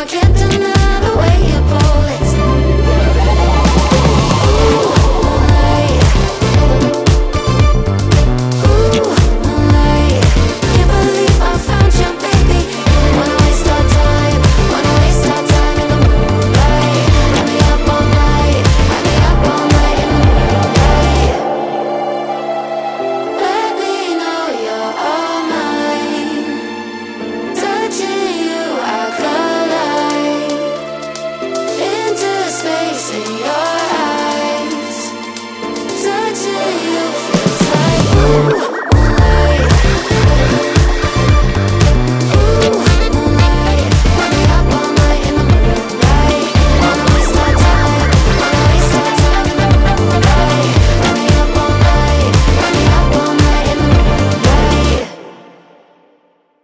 I can't deny